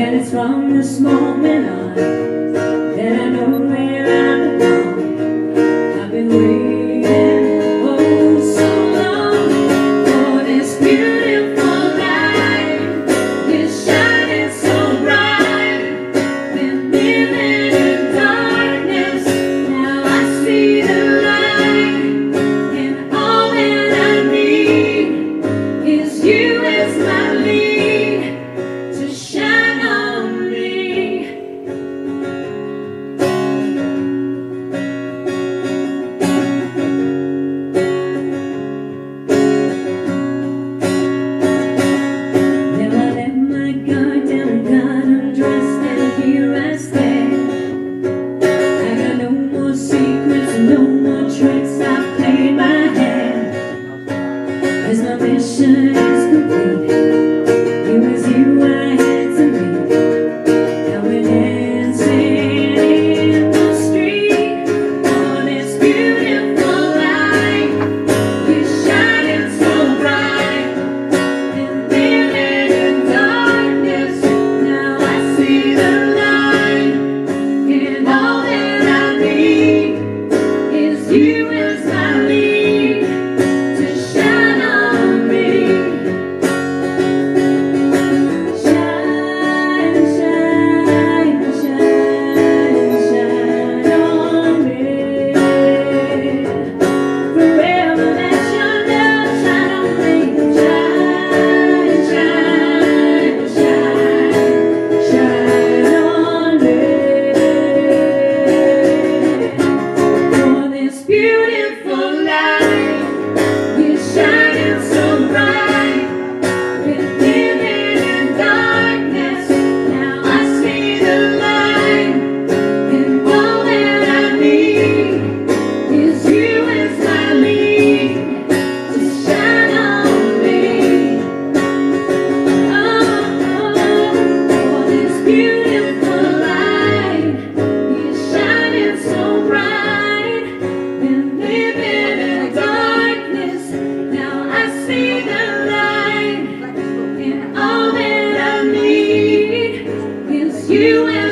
And it's from this moment on that I know you